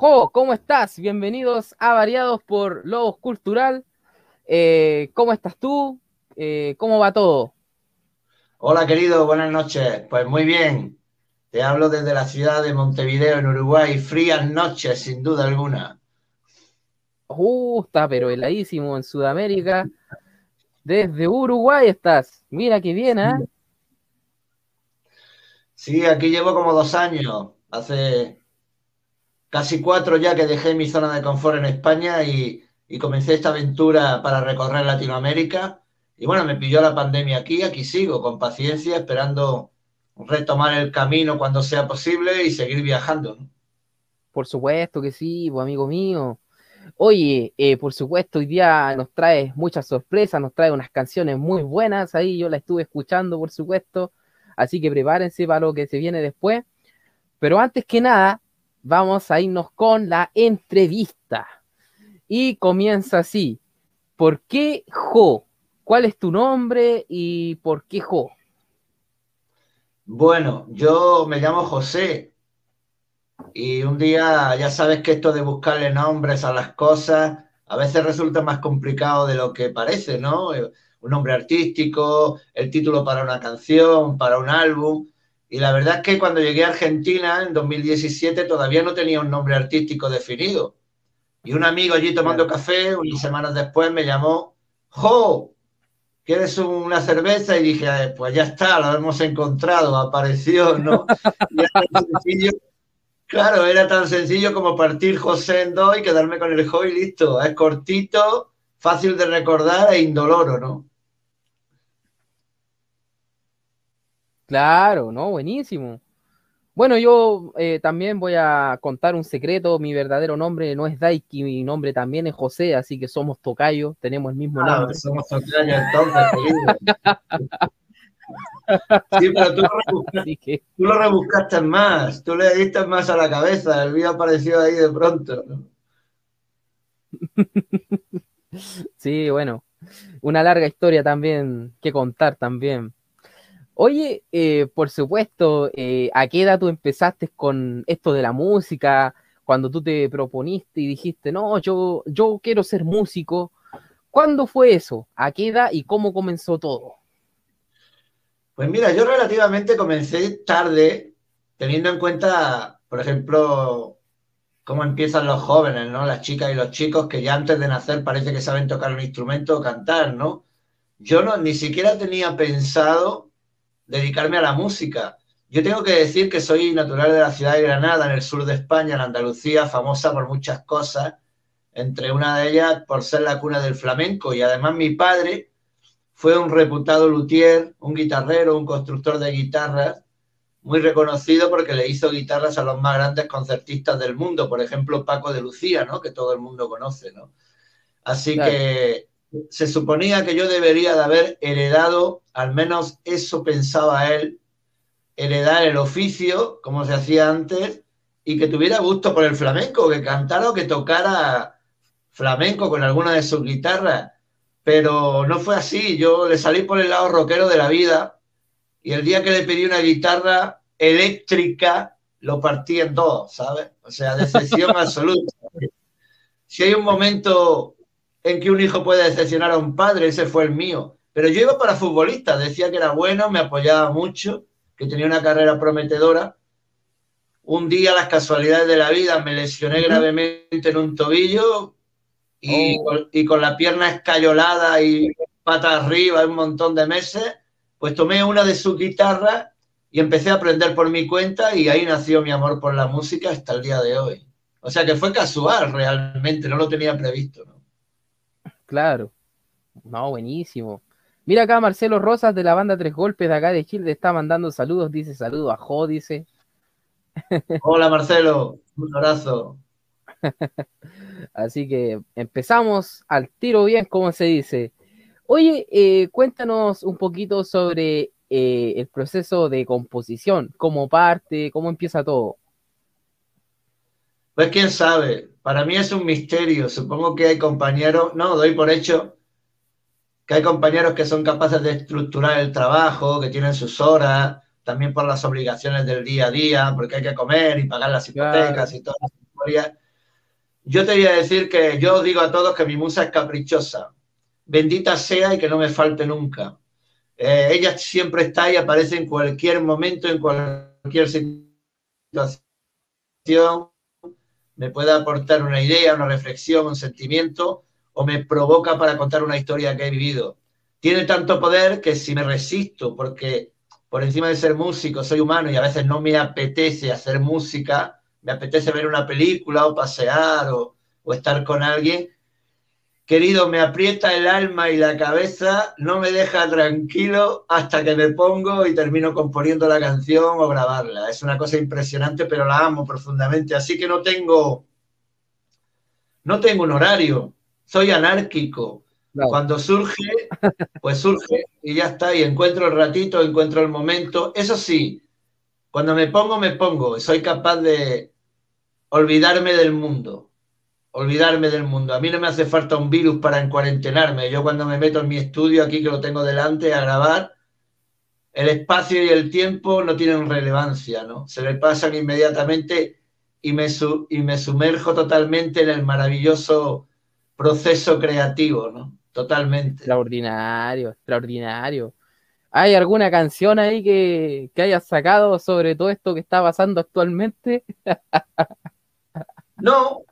Jo, ¿cómo estás? Bienvenidos a Variados por Lobos Cultural. Eh, ¿Cómo estás tú? Eh, ¿Cómo va todo? Hola querido, buenas noches. Pues muy bien. Te hablo desde la ciudad de Montevideo, en Uruguay. Frías noches, sin duda alguna. Uh, está pero heladísimo en Sudamérica. Desde Uruguay estás. Mira qué bien, ¿eh? Sí, aquí llevo como dos años. Hace casi cuatro ya que dejé mi zona de confort en España y, y comencé esta aventura para recorrer Latinoamérica. Y bueno, me pilló la pandemia aquí, aquí sigo con paciencia, esperando retomar el camino cuando sea posible y seguir viajando. Por supuesto que sí, pues, amigo mío. Oye, eh, por supuesto, hoy día nos trae muchas sorpresas, nos trae unas canciones muy buenas ahí, yo la estuve escuchando, por supuesto, así que prepárense para lo que se viene después. Pero antes que nada, vamos a irnos con la entrevista. Y comienza así. ¿Por qué Jo? ¿Cuál es tu nombre y por qué Jo? Bueno, yo me llamo José y un día ya sabes que esto de buscarle nombres a las cosas a veces resulta más complicado de lo que parece, ¿no? Un nombre artístico, el título para una canción, para un álbum. Y la verdad es que cuando llegué a Argentina en 2017 todavía no tenía un nombre artístico definido. Y un amigo allí tomando café, unas semanas después, me llamó, ¡Jo! ¿Quieres una cerveza? Y dije, pues ya está, lo hemos encontrado, apareció, ¿no? Y era tan sencillo, claro, era tan sencillo como partir José en dos y quedarme con el Jo y listo. Es cortito, fácil de recordar e indoloro, ¿no? Claro, ¿no? Buenísimo. Bueno, yo eh, también voy a contar un secreto. Mi verdadero nombre no es Daiki, mi nombre también es José, así que somos tocayo, tenemos el mismo Ah, nombre. somos tocayo entonces. Sí, pero tú lo, rebuscaste, tú lo rebuscaste más, tú le diste más a la cabeza, el vídeo apareció ahí de pronto. ¿no? sí, bueno, una larga historia también que contar también. Oye, eh, por supuesto, eh, ¿a qué edad tú empezaste con esto de la música? Cuando tú te proponiste y dijiste, no, yo, yo quiero ser músico. ¿Cuándo fue eso? ¿A qué edad y cómo comenzó todo? Pues mira, yo relativamente comencé tarde, teniendo en cuenta, por ejemplo, cómo empiezan los jóvenes, ¿no? Las chicas y los chicos que ya antes de nacer parece que saben tocar un instrumento o cantar, ¿no? Yo no, ni siquiera tenía pensado dedicarme a la música. Yo tengo que decir que soy natural de la ciudad de Granada, en el sur de España, en Andalucía, famosa por muchas cosas, entre una de ellas por ser la cuna del flamenco. Y además mi padre fue un reputado luthier, un guitarrero, un constructor de guitarras, muy reconocido porque le hizo guitarras a los más grandes concertistas del mundo, por ejemplo Paco de Lucía, ¿no? que todo el mundo conoce. ¿no? Así Claro. que se suponía que yo debería de haber heredado, al menos eso pensaba él, heredar el oficio, como se hacía antes, y que tuviera gusto por el flamenco, que cantara o que tocara flamenco con alguna de sus guitarras. Pero no fue así, yo le salí por el lado rockero de la vida y el día que le pedí una guitarra eléctrica lo partí en dos, ¿sabes? O sea, decepción absoluta. Si hay un momento en que un hijo puede decepcionar a un padre, ese fue el mío. Pero yo iba para futbolista, decía que era bueno, me apoyaba mucho, que tenía una carrera prometedora. Un día, las casualidades de la vida, me lesioné gravemente en un tobillo y, Oh. con, y con la pierna escayolada y pata arriba un montón de meses, pues tomé una de sus guitarras y empecé a aprender por mi cuenta y ahí nació mi amor por la música hasta el día de hoy. O sea que fue casual realmente, no lo tenía previsto. ¿no? Claro. No, buenísimo. Mira acá Marcelo Rosas de la banda Tres Golpes de acá de Chile está mandando saludos, dice saludos a Jo, dice. Hola Marcelo, un abrazo. Así que empezamos al tiro bien, como se dice. Oye, eh, cuéntanos un poquito sobre eh, el proceso de composición, cómo parte, cómo empieza todo. Pues quién sabe, para mí es un misterio. Supongo que hay compañeros, no, doy por hecho que hay compañeros que son capaces de estructurar el trabajo, que tienen sus horas, también por las obligaciones del día a día, porque hay que comer y pagar las hipotecas Claro. y todas las historias. yo te voy a decir que yo digo a todos que mi musa es caprichosa. Bendita sea y que no me falte nunca. Eh, ella siempre está y aparece en cualquier momento, en cualquier situación. Me puede aportar una idea, una reflexión, un sentimiento o me provoca para contar una historia que he vivido. Tiene tanto poder que si me resisto, porque por encima de ser músico soy humano y a veces no me apetece hacer música, me apetece ver una película o pasear o, o estar con alguien, querido, me aprieta el alma y la cabeza, no me deja tranquilo hasta que me pongo y termino componiendo la canción o grabarla. Es una cosa impresionante, pero la amo profundamente. Así que no tengo, no tengo un horario soy anárquico. Cuando surge, pues surge y ya está, y encuentro el ratito, encuentro el momento. Eso sí, cuando me pongo, me pongo. Soy capaz de olvidarme del mundo. Olvidarme del mundo. A mí no me hace falta un virus para encuarentenarme. Yo cuando me meto en mi estudio, aquí que lo tengo delante, a grabar, el espacio y el tiempo no tienen relevancia, ¿no? Se me pasan inmediatamente y me, y me sumerjo totalmente en el maravilloso proceso creativo, ¿no? Totalmente. Extraordinario, extraordinario. ¿Hay alguna canción ahí que, que hayas sacado sobre todo esto que está pasando actualmente? no,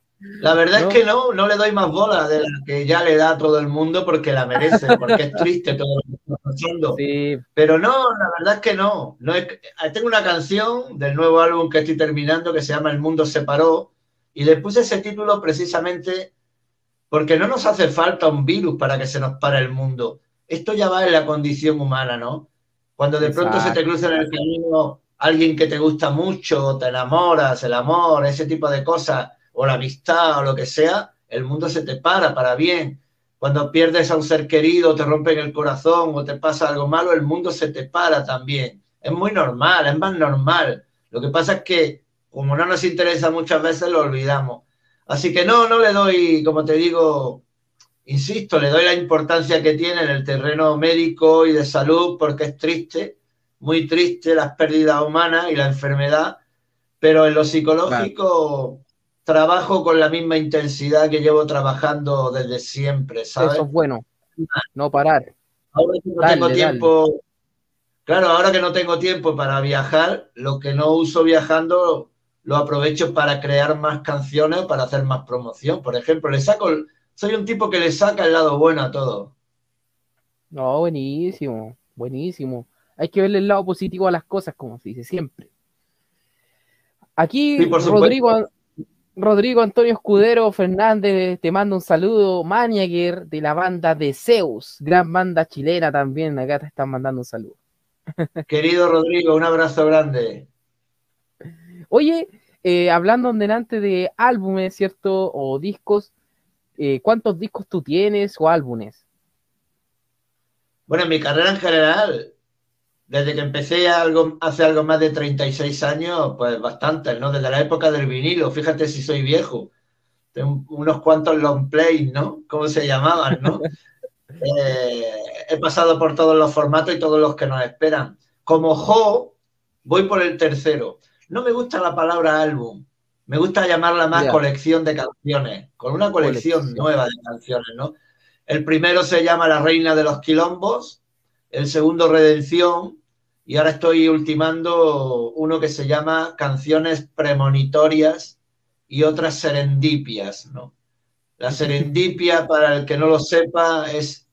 la verdad es que no, no le doy más bola de la que ya le da a todo el mundo porque la merece, porque es triste todo lo que está pasando. Sí. Pero no, la verdad es que no. no es, tengo una canción del nuevo álbum que estoy terminando que se llama El mundo se paró y le puse ese título precisamente porque no nos hace falta un virus para que se nos pare el mundo. Esto ya va en la condición humana, ¿no? Cuando de pronto se te cruza en el camino alguien que te gusta mucho, te enamoras, el amor, ese tipo de cosas, o la amistad o lo que sea, el mundo se te para para bien. Cuando pierdes a un ser querido, te rompen el corazón o te pasa algo malo, el mundo se te para también. Es muy normal, es más normal. Lo que pasa es que, como no nos interesa muchas veces, lo olvidamos. Así que no, no le doy, como te digo, insisto, le doy la importancia que tiene en el terreno médico y de salud porque es triste, muy triste las pérdidas humanas y la enfermedad, pero en lo psicológico trabajo con la misma intensidad que llevo trabajando desde siempre, ¿sabes? Eso es bueno, no parar. Ahora que no tengo tiempo, claro, ahora que no tengo tiempo para viajar, lo que no uso viajando lo aprovecho para crear más canciones, para hacer más promoción. Por ejemplo, le saco, soy un tipo que le saca el lado bueno a todo. No, buenísimo, buenísimo. Hay que verle el lado positivo a las cosas, como se dice siempre. Aquí Rodrigo, Rodrigo Antonio Escudero Fernández te manda un saludo, manager de la banda de Zeus, gran banda chilena también, acá te están mandando un saludo. Querido Rodrigo, un abrazo grande. Oye, eh, hablando delante de álbumes, ¿cierto? O discos, eh, ¿cuántos discos tú tienes o álbumes? Bueno, en mi carrera en general, desde que empecé algo, hace algo más de 36 años, pues bastantes, ¿no? Desde la época del vinilo, fíjate si soy viejo. Tengo unos cuantos long play, ¿no? ¿Cómo se llamaban, no? Eh, he pasado por todos los formatos y todos los que nos esperan. Como Jo, voy por el tercero. No me gusta la palabra álbum, me gusta llamarla más colección de canciones, con una colección, nueva de canciones, ¿no? El primero se llama La Reina de los Quilombos, el segundo Redención, y ahora estoy ultimando uno que se llama Canciones Premonitorias y otras Serendipias, ¿no? La serendipia, para el que no lo sepa, es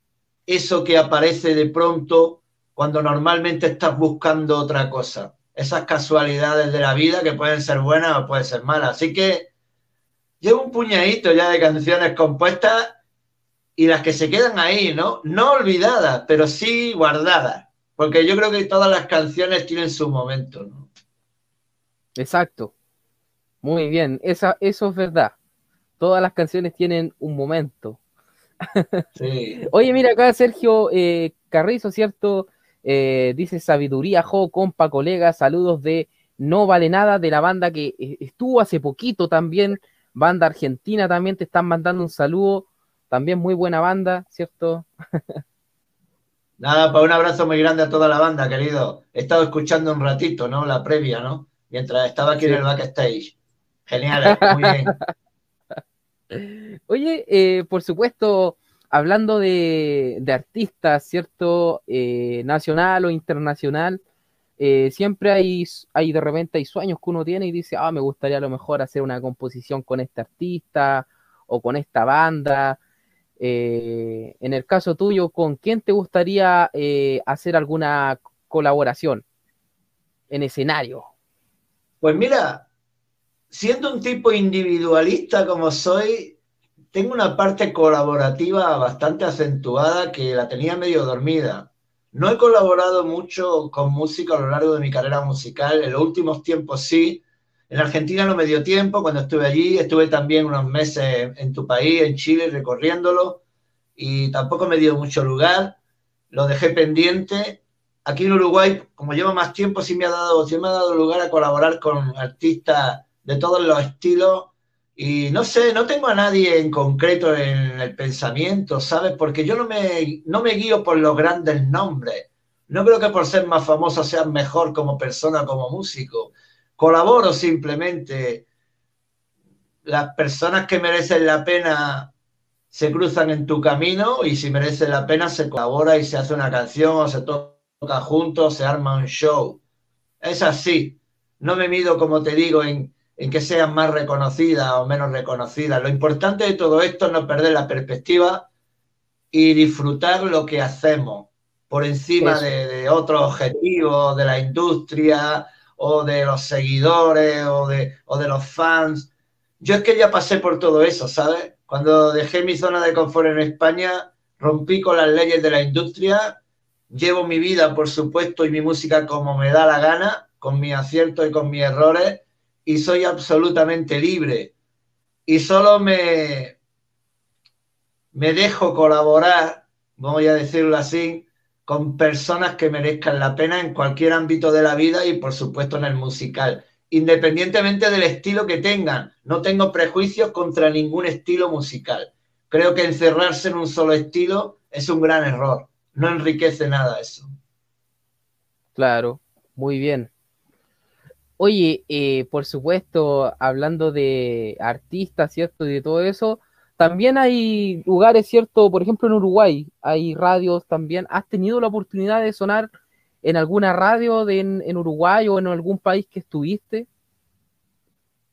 eso que aparece de pronto cuando normalmente estás buscando otra cosa esas casualidades de la vida que pueden ser buenas o pueden ser malas. Así que llevo un puñadito ya de canciones compuestas y las que se quedan ahí, ¿no? No olvidadas, pero sí guardadas. Porque yo creo que todas las canciones tienen su momento, ¿no? Exacto. Muy bien, Esa, eso es verdad. Todas las canciones tienen un momento. Sí. Oye, mira acá Sergio eh, Carrizo, ¿cierto? Eh, dice Sabiduría Jo, compa, colega, saludos de No Vale Nada, de la banda que eh, estuvo hace poquito también, banda argentina también, te están mandando un saludo, también muy buena banda, ¿cierto? Nada, pues un abrazo muy grande a toda la banda, querido. He estado escuchando un ratito, ¿no? La previa, ¿no? Mientras estaba aquí en el backstage. Genial, ¿eh? muy bien. Oye, eh, por supuesto, hablando de, artistas, ¿cierto? Eh, nacional o internacional, eh, siempre hay, hay de repente hay sueños que uno tiene y dice, ah, me gustaría a lo mejor hacer una composición con este artista o con esta banda. En el caso tuyo, ¿con quién te gustaría hacer alguna colaboración en escenario? Pues mira, siendo un tipo individualista como soy, tengo una parte colaborativa bastante acentuada que la tenía medio dormida. No he colaborado mucho con música a lo largo de mi carrera musical. En los últimos tiempos sí. En Argentina no me dio tiempo cuando estuve allí. Estuve también unos meses en tu país, en Chile, recorriéndolo. Y tampoco me dio mucho lugar. Lo dejé pendiente. Aquí en Uruguay, como llevo más tiempo, sí me ha dado, sí me ha dado lugar a colaborar con artistas de todos los estilos. Y no sé, no tengo a nadie en concreto en el pensamiento, ¿sabes? Porque yo no me, no me guío por los grandes nombres. No creo que por ser más famoso seas mejor como persona, como músico. Colaboro simplemente. Las personas que merecen la pena se cruzan en tu camino y si merece la pena se colabora y se hace una canción o se toca juntos, se arma un show. Es así. No me mido, como te digo, en en que sean más reconocidas o menos reconocidas. Lo importante de todo esto es no perder la perspectiva y disfrutar lo que hacemos por encima de, otros objetivos de la industria o de los seguidores o de, o de los fans. Yo es que ya pasé por todo eso, ¿sabes? Cuando dejé mi zona de confort en España, rompí con las leyes de la industria, llevo mi vida, por supuesto, y mi música como me da la gana, con mis aciertos y con mis errores, y soy absolutamente libre. Y solo me, me dejo colaborar, voy a decirlo así, con personas que merezcan la pena en cualquier ámbito de la vida y por supuesto en el musical, independientemente del estilo que tengan. No tengo prejuicios contra ningún estilo musical. Creo que encerrarse en un solo estilo es un gran error. No enriquece nada eso. Claro, muy bien. Oye, eh, por supuesto, hablando de artistas, ¿cierto? Y de todo eso, también hay lugares, ¿cierto? Por ejemplo, en Uruguay hay radios también. ¿Has tenido la oportunidad de sonar en alguna radio de, en, Uruguay o en algún país que estuviste?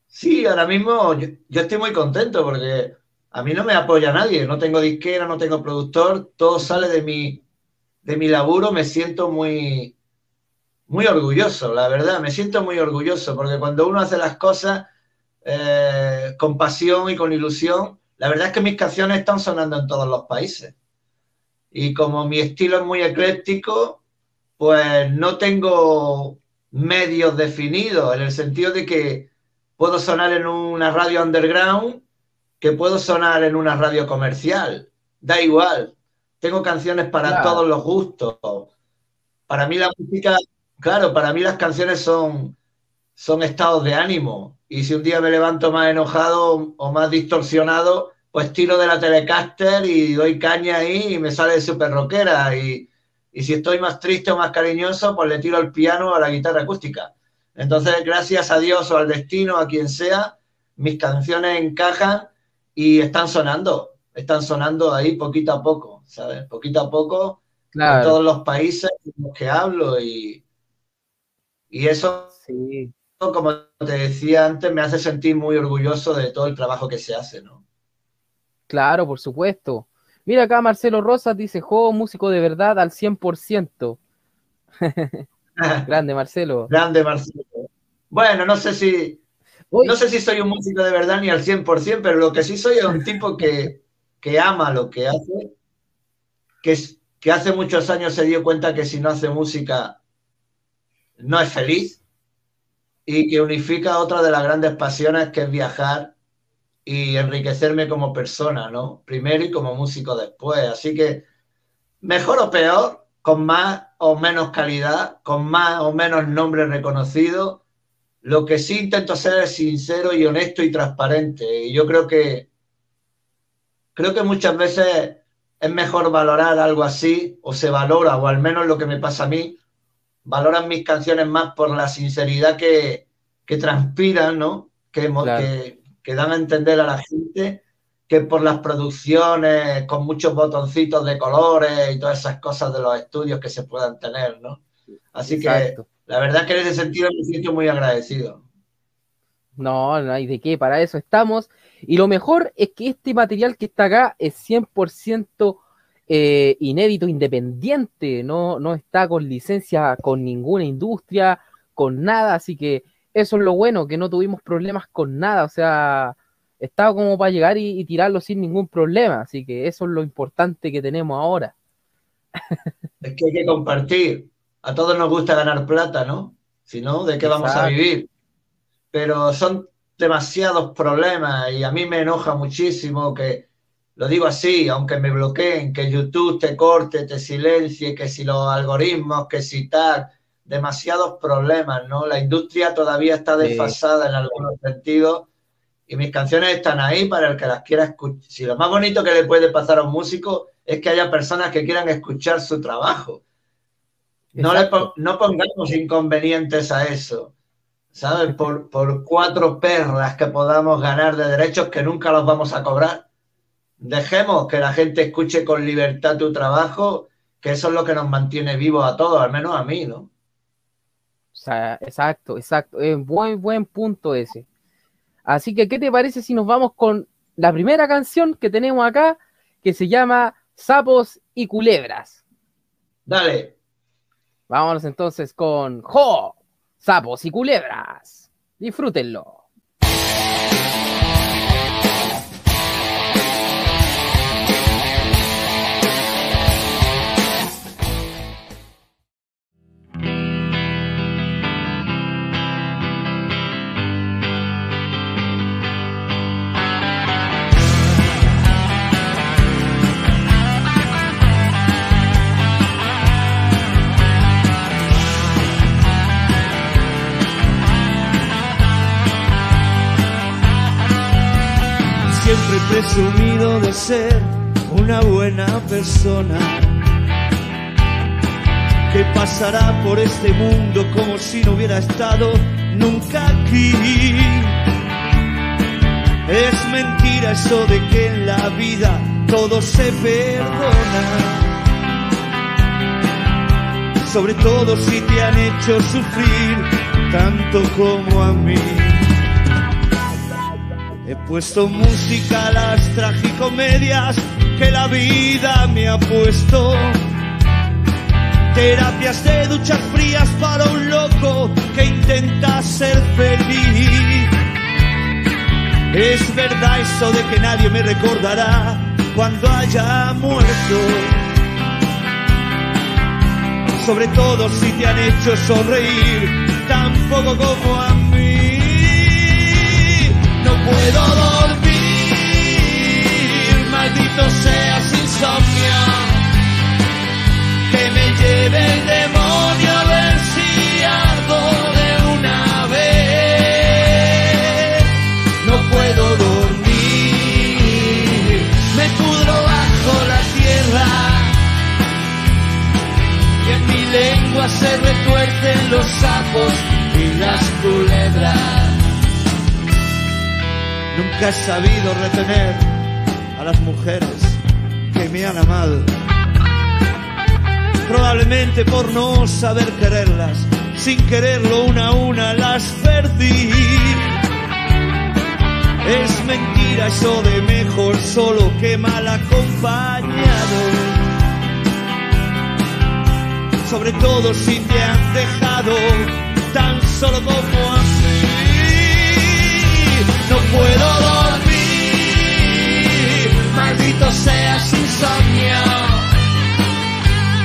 Sí, ahora mismo yo, yo, estoy muy contento porque a mí no me apoya nadie, no tengo disquera, no tengo productor, todo sale de mi, de mi laburo, me siento muy, muy orgulloso, la verdad, me siento muy orgulloso, porque cuando uno hace las cosas eh, con pasión y con ilusión, la verdad es que mis canciones están sonando en todos los países. Y como mi estilo es muy ecléctico, pues no tengo medios definidos, en el sentido de que puedo sonar en una radio underground, que puedo sonar en una radio comercial, da igual. Tengo canciones para todos los gustos. Para mí la música Claro, para mí las canciones son, son estados de ánimo. Y si un día me levanto más enojado o más distorsionado, pues tiro de la Telecaster y doy caña ahí y me sale de super rockera. Y, si estoy más triste o más cariñoso, pues le tiro al piano o a la guitarra acústica. Entonces, gracias a Dios o al destino, a quien sea, mis canciones encajan y están sonando. Están sonando ahí poquito a poco, ¿sabes? Poquito a poco en todos los países en los que hablo y, y eso, sí. Como te decía antes, me hace sentir muy orgulloso de todo el trabajo que se hace, ¿no? Claro, por supuesto. Mira acá Marcelo Rosas dice, juego músico de verdad al 100%. Grande Marcelo. Grande Marcelo. Bueno, no sé si no sé si soy un músico de verdad ni al 100%, pero lo que sí soy es un tipo que, que ama lo que hace, que, que hace muchos años se dio cuenta que si no hace música no es feliz y que unifica otra de las grandes pasiones que es viajar y enriquecerme como persona, ¿no? Primero y como músico después. Así que mejor o peor, con más o menos calidad, con más o menos nombre reconocido, lo que sí intento ser es sincero y honesto y transparente. Y yo creo que creo que muchas veces es mejor valorar algo así, o se valora, o al menos lo que me pasa a mí, valoran mis canciones más por la sinceridad que, transpiran, ¿no? Que, que, dan a entender a la gente que por las producciones con muchos botoncitos de colores y todas esas cosas de los estudios que se puedan tener, ¿no? Así que la verdad es que en ese sentido me siento muy agradecido. No, no hay de qué, para eso estamos. Y lo mejor es que este material que está acá es 100% eh, inédito, independiente, no, no está con licencia con ninguna industria, con nada, así que eso es lo bueno, que no tuvimos problemas con nada, o sea, estaba como para llegar y, tirarlo sin ningún problema, así que eso es lo importante que tenemos ahora. Es que hay que compartir. A todos nos gusta ganar plata, ¿no? Si no, ¿de qué vamos a vivir? Pero son demasiados problemas y a mí me enoja muchísimo que lo digo así, aunque me bloqueen, que YouTube te corte, te silencie, que si los algoritmos, que si tal, demasiados problemas, ¿no? La industria todavía está desfasada en algunos sentidos y mis canciones están ahí para el que las quiera escuchar. Si lo más bonito que le puede pasar a un músico es que haya personas que quieran escuchar su trabajo. No, le no pongamos inconvenientes a eso, ¿sabes? Por, por cuatro perlas que podamos ganar de derechos que nunca los vamos a cobrar dejemos que la gente escuche con libertad tu trabajo, que eso es lo que nos mantiene vivos a todos, al menos a mí, ¿no? O sea, exacto, exacto. Es buen, buen punto ese. Así que, ¿qué te parece si nos vamos con la primera canción que tenemos acá, que se llama Sapos y Culebras? Dale. Vámonos entonces con Jo, Sapos y Culebras. Disfrútenlo. Persona que pasará por este mundo como si no hubiera estado nunca aquí. Es mentira eso de que en la vida todo se perdona, sobre todo si te han hecho sufrir tanto como a mí. He puesto música a las tragicomedias que la vida me ha puesto. Terapias de duchas frías para un loco que intenta ser feliz. Es verdad eso de que nadie me recordará cuando haya muerto. Sobre todo si te han hecho sonreír, tampoco como a mí puedo dormir, maldito seas insomnio, que me lleve el demonio a ver si ardo de una vez. No puedo dormir, me pudro bajo la tierra y en mi lengua se retuercen los sapos y las culebras. Nunca he sabido retener a las mujeres que me han amado. Probablemente por no saber quererlas, sin quererlo una a una las perdí. Es mentira eso de mejor solo que mal acompañado. Sobre todo si te han dejado tan solo como a no puedo maldito seas insomnio,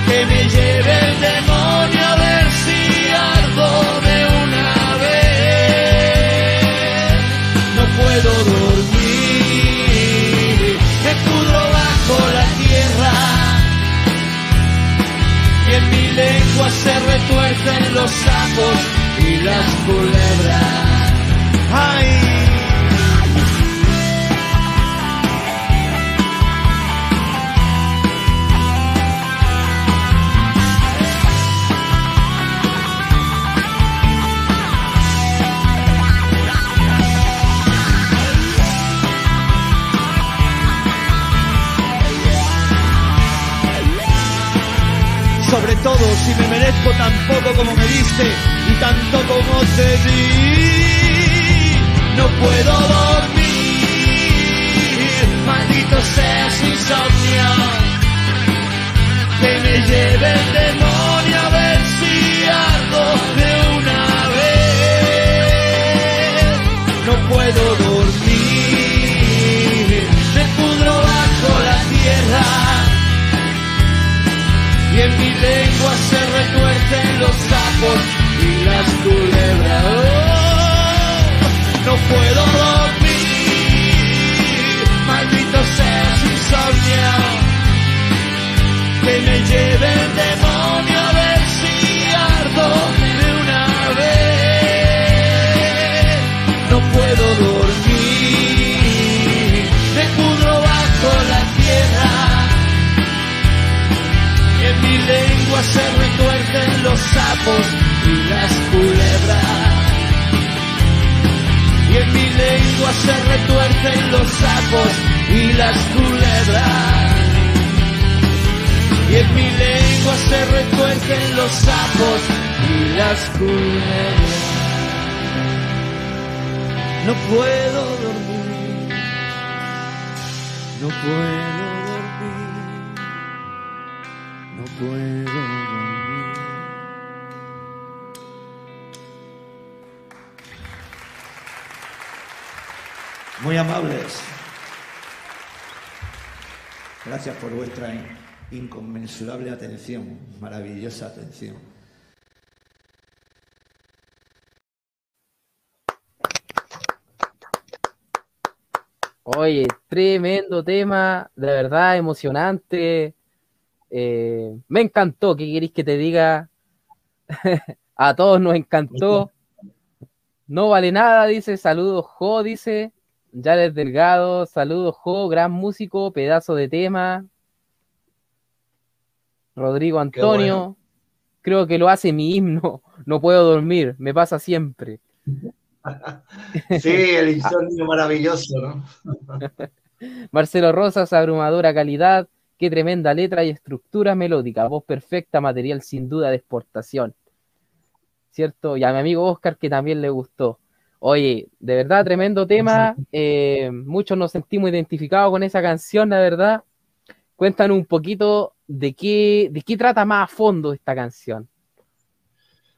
que me lleve el demonio a ver si ardo de una vez. No puedo dormir, me pudro bajo la tierra y en mi lengua se retuercen los sapos y las culebras. Ay, todo si me merezco tan poco como me diste y tanto como te di. No puedo dormir, maldito sea sin insomnio, que me lleve el demonio a ver si ardo de una vez. No puedo dormir, mi lengua se retuercen los sapos y las culebras. No puedo dormir, maldito sea su insomnio, que me lleve el lengua se retuercen los sapos y las culebras. Y en mi lengua se retuercen los sapos y las culebras. Y en mi lengua se retuercen los sapos y las culebras. No puedo dormir, no puedo Muy amables. Gracias por vuestra inconmensurable atención, maravillosa atención. Oye, tremendo tema, de verdad emocionante. Eh, me encantó, ¿qué queréis que te diga? A todos nos encantó. No vale nada, dice. Saludos, Jo, dice. Yares Delgado, saludos, Jo, gran músico, pedazo de tema. Rodrigo Antonio, bueno. creo que lo hace mi himno. No puedo dormir, me pasa siempre. Sí, el insomnio maravilloso, ¿no? Marcelo Rosas, abrumadora calidad. Qué tremenda letra y estructura melódica, voz perfecta, material sin duda de exportación. ¿Cierto? Y a mi amigo Oscar que también le gustó. Oye, de verdad, tremendo tema. Eh, muchos nos sentimos identificados con esa canción, la verdad. Cuéntanos un poquito de qué, de qué trata más a fondo esta canción.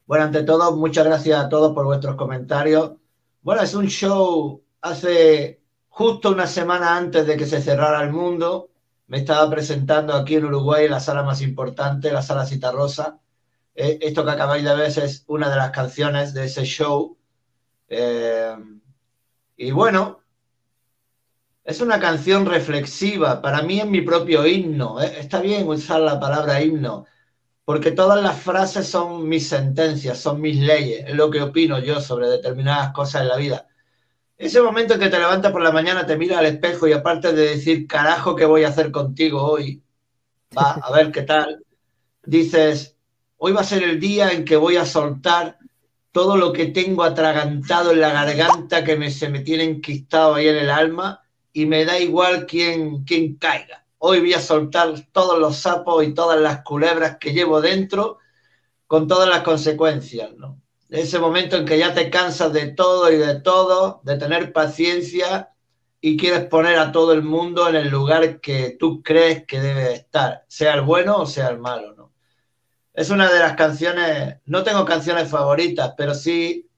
Bueno, ante todo, muchas gracias a todos por vuestros comentarios. Bueno, es un show hace justo una semana antes de que se cerrara el mundo. Me estaba presentando aquí en Uruguay, la sala más importante, la sala Citarrosa. Eh, esto que acabáis de ver es una de las canciones de ese show. Eh, y bueno, es una canción reflexiva. Para mí es mi propio himno. Eh, está bien usar la palabra himno, porque todas las frases son mis sentencias, son mis leyes, es lo que opino yo sobre determinadas cosas en la vida. Ese momento en que te levantas por la mañana, te miras al espejo y aparte de decir, carajo, ¿qué voy a hacer contigo hoy? Va, a ver qué tal. Dices, hoy va a ser el día en que voy a soltar todo lo que tengo atragantado en la garganta, que me, se me tiene enquistado ahí en el alma, y me da igual quién, quién caiga. Hoy voy a soltar todos los sapos y todas las culebras que llevo dentro, con todas las consecuencias, ¿no? ese momento en que ya te cansas de todo y de todo, de tener paciencia y quieres poner a todo el mundo en el lugar que tú crees que debe estar, sea el bueno o sea el malo. Es una de las canciones, no tengo canciones favoritas, pero sí,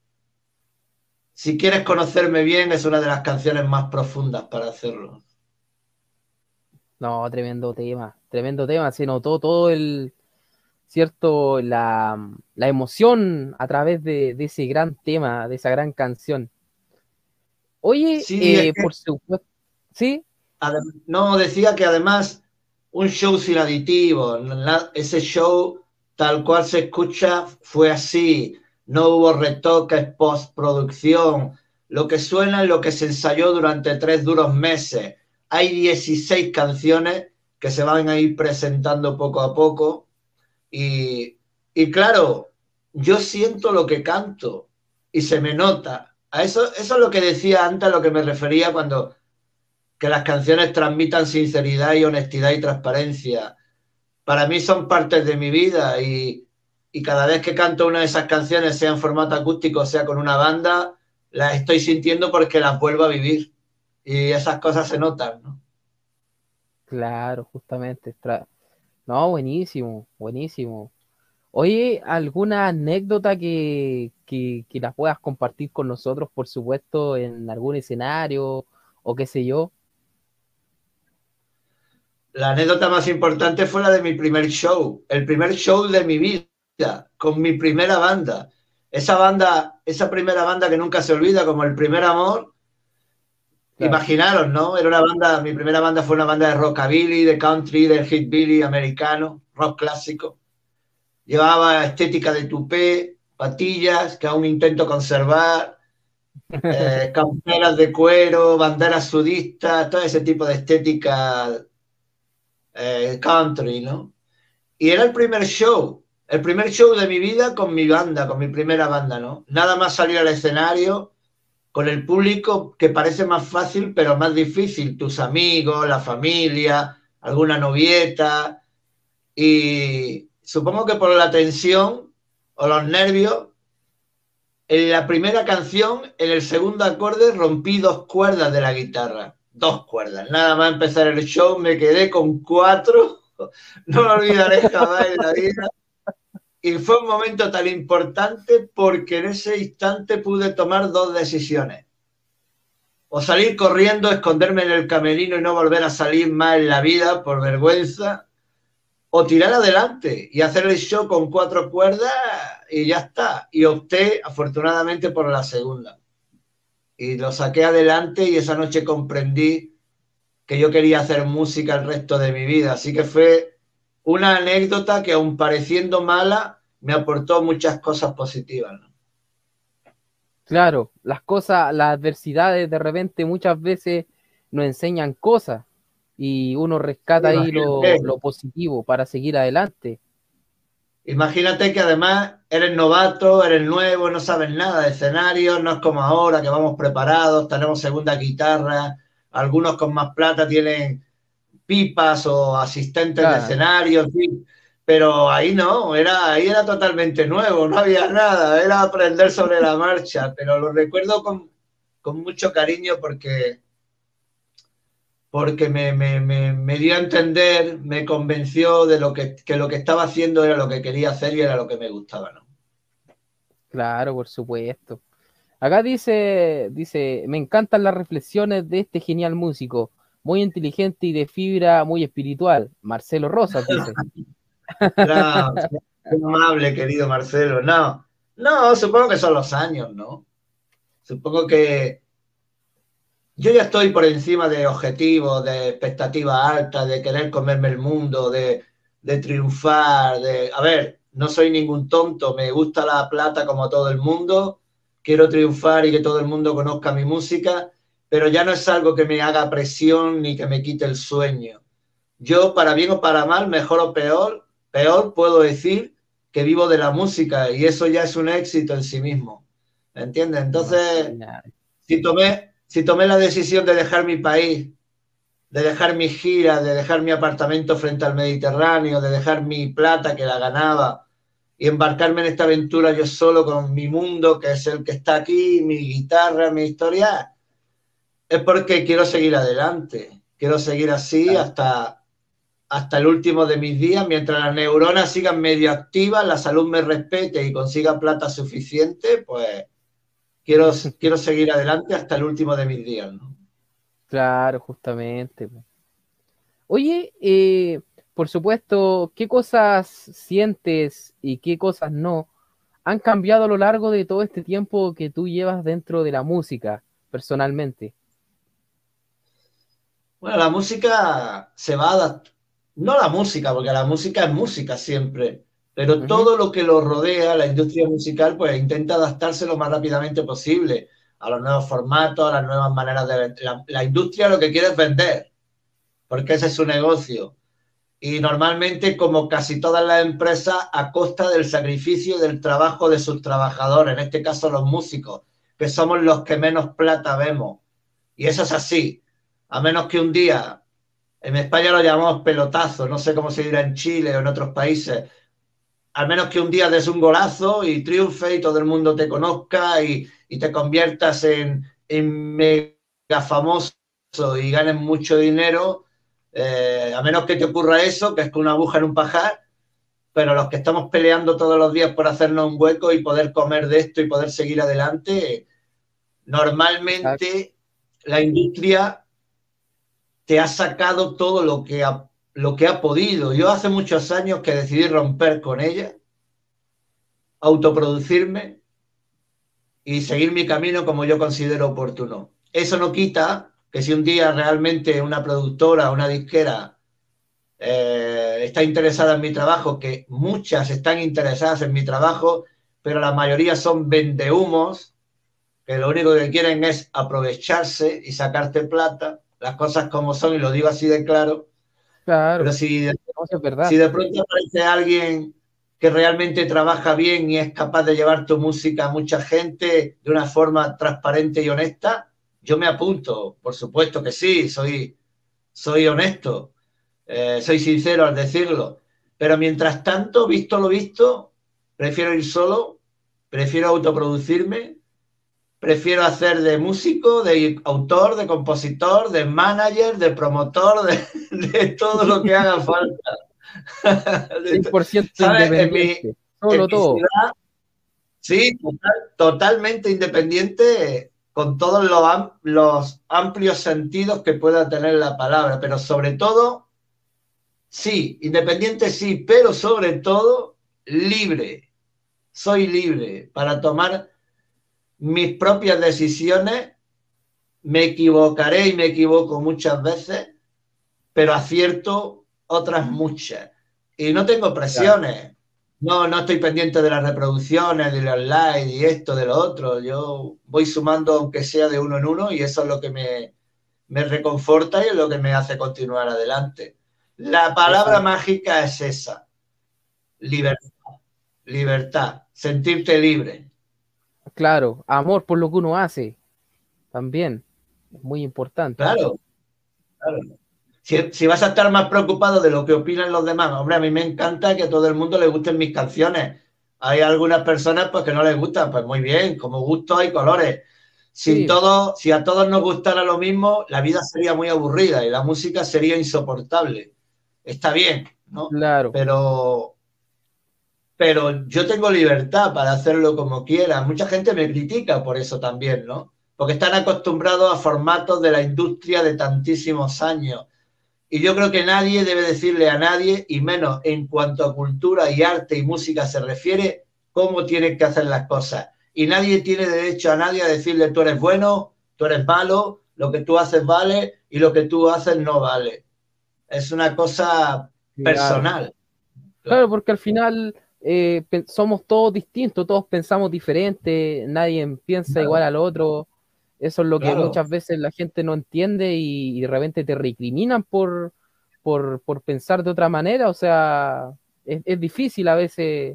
si quieres conocerme bien, es una de las canciones más profundas para hacerlo. No, tremendo tema, tremendo tema, se notó todo el, ¿cierto? La, la emoción a través de, de, ese gran tema, de esa gran canción. Oye, Sí, eh, es que- por supuesto, ¿sí? No, decía que además un show sin aditivos, ese show tal cual se escucha fue así, no hubo retoques, postproducción, lo que suena es lo que se ensayó durante tres duros meses. Hay 16 canciones que se van a ir presentando poco a poco y, y claro, yo siento lo que canto y se me nota. A eso, eso es lo que decía antes, a lo que me refería cuando que las canciones transmitan sinceridad y honestidad y transparencia. Para mí son partes de mi vida y, y cada vez que canto una de esas canciones, sea en formato acústico, sea con una banda, las estoy sintiendo porque las vuelvo a vivir. Y esas cosas se notan, ¿no? Claro, justamente. No, buenísimo, buenísimo. Oye, ¿alguna anécdota que, que, que la puedas compartir con nosotros, por supuesto, en algún escenario o qué sé yo? La anécdota más importante fue la de mi primer show, el primer show de mi vida, con mi primera banda. Esa banda, esa primera banda que nunca se olvida, como el primer amor. Imaginaros, ¿no? Era una banda, mi primera banda fue una banda de rockabilly, de country, de hitbilly americano, rock clásico. Llevaba estética de tupé, patillas, que aún intento conservar, eh, camperas de cuero, banderas sudistas, todo ese tipo de estética eh, country, ¿no? Y era el primer show, el primer show de mi vida con mi banda, con mi primera banda, ¿no? Nada más salir al escenario con el público que parece más fácil, pero más difícil, tus amigos, la familia, alguna novieta, y supongo que por la tensión o los nervios, en la primera canción, en el segundo acorde, rompí dos cuerdas de la guitarra dos cuerdas. Nada más empezar el show me quedé con cuatro. No me olvidaré jamás en la vida. Y fue un momento tan importante porque en ese instante pude tomar dos decisiones. O salir corriendo, esconderme en el camerino y no volver a salir más en la vida por vergüenza. O tirar adelante y hacer el show con cuatro cuerdas y ya está. Y opté afortunadamente por la segunda y lo saqué adelante y esa noche comprendí que yo quería hacer música el resto de mi vida. Así que fue una anécdota que aun pareciendo mala, me aportó muchas cosas positivas. Claro, las cosas, las adversidades de repente muchas veces nos enseñan cosas y uno rescata ahí lo, lo positivo para seguir adelante. Imagínate que además eres novato, eres nuevo, no sabes nada de escenario, no es como ahora que vamos preparados, tenemos segunda guitarra, algunos con más plata tienen pipas o asistentes de escenario, pero ahí no, era, ahí era totalmente nuevo, no había nada, era aprender sobre la marcha, pero lo recuerdo con, con mucho cariño porque porque me, me, me, dio a entender, me convenció de lo que, que, lo que estaba haciendo era lo que quería hacer y era lo que me gustaba, ¿no? Claro, por supuesto. Acá dice, dice, me encantan las reflexiones de este genial músico, muy inteligente y de fibra muy espiritual. Marcelo Rosas dice. no, amable, querido Marcelo. No, no, supongo que son los años, ¿no? Supongo que yo ya estoy por encima de objetivos, de expectativas altas, de querer comerme el mundo, de, triunfar, de... A ver, no soy ningún tonto, me gusta la plata como todo el mundo, quiero triunfar y que todo el mundo conozca mi música, pero ya no es algo que me haga presión ni que me quite el sueño. Yo, para bien o para mal, mejor o peor, peor puedo decir que vivo de la música y eso ya es un éxito en sí mismo. ¿Me entiendes? Entonces, si tomé, si tomé la decisión de dejar mi país, de dejar mi gira, de dejar mi apartamento frente al Mediterráneo, de dejar mi plata que la ganaba y embarcarme en esta aventura yo solo con mi mundo, que es el que está aquí, mi guitarra, mi historia, es porque quiero seguir adelante. Quiero seguir así hasta, hasta el último de mis días, mientras las neuronas sigan medio activas, la salud me respete y consiga plata suficiente, pues quiero, quiero seguir adelante hasta el último de mis días, ¿no? Claro, justamente. Oye, eh, por supuesto, ¿qué cosas sientes y qué cosas no han cambiado a lo largo de todo este tiempo que tú llevas dentro de la música, personalmente? Bueno, la música se va a No la música, porque la música es música siempre, pero todo lo que lo rodea, la industria musical, pues intenta adaptarse lo más rápidamente posible a los nuevos formatos, a las nuevas maneras de... La, la industria lo que quiere es vender, porque ese es su negocio. Y normalmente, como casi todas las empresas, a costa del sacrificio y del trabajo de sus trabajadores, en este caso los músicos, que somos los que menos plata vemos. Y eso es así. A menos que un día En España lo llamamos pelotazo, no sé cómo se dirá en Chile o en otros países. Al menos que un día des un golazo y triunfe y todo el mundo te conozca y, te conviertas en, mega famoso y ganes mucho dinero, eh, a menos que te ocurra eso, que es con una aguja en un pajar, pero los que estamos peleando todos los días por hacernos un hueco y poder comer de esto y poder seguir adelante, normalmente la industria te ha sacado todo lo que lo que ha podido. Yo hace muchos años que decidí romper con ella, autoproducirme y seguir mi camino como yo considero oportuno. Eso no quita que si un día realmente una productora, una disquera eh, está interesada en mi trabajo, que muchas están interesadas en mi trabajo, pero la mayoría son vendehumos, que lo único que quieren es aprovecharse y sacarte plata las cosas como son y lo digo así de claro. Claro. Pero si de, si de pronto aparece alguien que realmente trabaja bien y es capaz de llevar tu música a mucha gente de una forma transparente y honesta, yo me apunto, por supuesto que sí, soy, soy honesto, eh, soy sincero al decirlo. Pero mientras tanto, visto lo visto, prefiero ir solo, prefiero autoproducirme prefiero hacer de músico, de autor, de compositor, de manager, de promotor, de, todo lo que haga falta. 100% independiente. Solo todo. sí, totalmente independiente con todos los, los amplios sentidos que pueda tener la palabra, pero sobre todo, sí, independiente sí, pero sobre todo libre. Soy libre para tomar mis propias decisiones, me equivocaré y me equivoco muchas veces, pero acierto otras muchas. Y no tengo presiones. No, no estoy pendiente de las reproducciones, de los likes y esto, de lo otro. Yo voy sumando aunque sea de uno en uno y eso es lo que me, me reconforta y es lo que me hace continuar adelante. La palabra mágica es esa. Libertad. Libertad. Sentirte libre. Claro, amor por lo que uno hace. También. Es muy importante. Claro. Si, vas a estar más preocupado de lo que opinan los demás, hombre, a mí me encanta que a todo el mundo le gusten mis canciones. Hay algunas personas pues que no les gustan, pues muy bien, como gusto hay colores. Si, todo, si a todos nos gustara lo mismo, la vida sería muy aburrida y la música sería insoportable. Está bien, ¿no? Claro. Pero pero yo tengo libertad para hacerlo como quiera. Mucha gente me critica por eso también, ¿no? Porque están acostumbrados a formatos de la industria de tantísimos años. Y yo creo que nadie debe decirle a nadie, y menos en cuanto a cultura y arte y música se refiere, cómo tienen que hacer las cosas. Y nadie tiene derecho a nadie a decirle tú eres bueno, tú eres malo, lo que tú haces vale y lo que tú haces no vale. Es una cosa personal. Claro, porque al final eh, somos todos distintos, todos pensamos diferente, nadie piensa igual al otro. Eso es lo que muchas veces la gente no entiende y, de repente te recriminan por, por, pensar de otra manera. O sea, es, difícil a veces.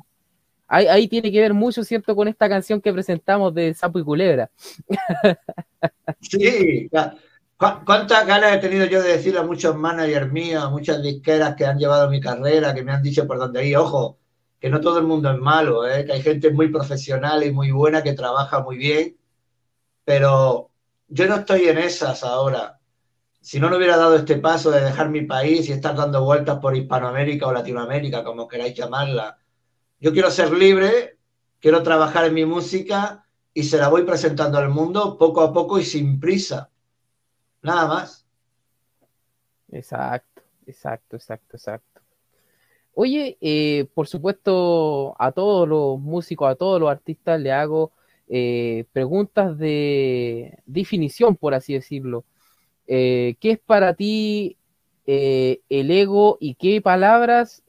Ahí, tiene que ver mucho, ¿cierto?, con esta canción que presentamos de Sapo y Culebra. Sí, ¿Cuántas ganas he tenido yo de decirle a muchos managers míos, a muchas disqueras que han llevado mi carrera, que me han dicho por dónde ir? Ojo, que no todo el mundo es malo, ¿eh? que hay gente muy profesional y muy buena que trabaja muy bien, pero yo no estoy en esas ahora. Si no, no hubiera dado este paso de dejar mi país y estar dando vueltas por Hispanoamérica o Latinoamérica, como queráis llamarla. Yo quiero ser libre, quiero trabajar en mi música y se la voy presentando al mundo poco a poco y sin prisa. Nada más. Exacto, exacto, exacto, exacto. Oye, eh, por supuesto, a todos los músicos, a todos los artistas le hago eh, preguntas de definición, por así decirlo. Eh, ¿Qué es para ti el ego y qué palabras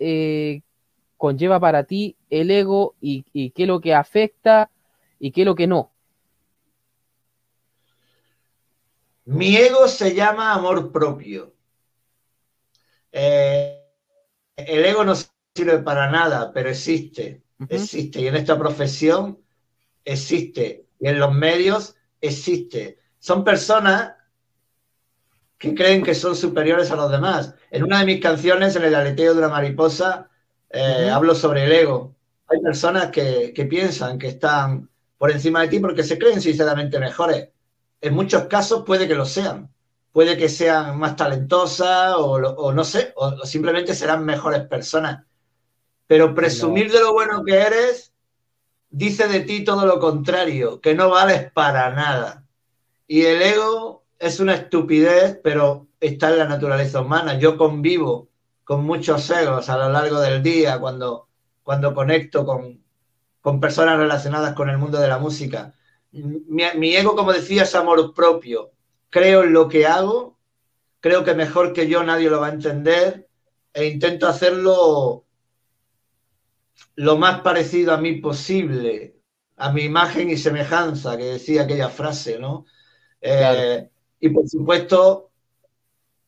conlleva para ti el ego y, y, qué es lo que afecta y qué es lo que no? Mi ego se llama amor propio. Eh, el ego no sirve para nada, pero existe, existe. Y en esta profesión existe. Y en los medios existe. Son personas que creen que son superiores a los demás. En una de mis canciones, en el aleteo de una mariposa, eh, hablo sobre el ego. Hay personas que, que piensan que están por encima de ti porque se creen sinceramente mejores. En muchos casos puede que lo sean. Puede que sean más talentosas o, no sé, o, o simplemente serán mejores personas. Pero presumir de lo bueno que eres dice de ti todo lo contrario, que no vales para nada. Y el ego es una estupidez, pero está en la naturaleza humana. Yo convivo con muchos egos a lo largo del día cuando, cuando conecto con, con personas relacionadas con el mundo de la música. Mi, mi ego, como decía, es amor propio. Creo en lo que hago, creo que mejor que yo nadie lo va a entender e intento hacerlo lo más parecido a mí posible, a mi imagen y semejanza, que decía aquella frase, ¿no? Eh. Y por supuesto,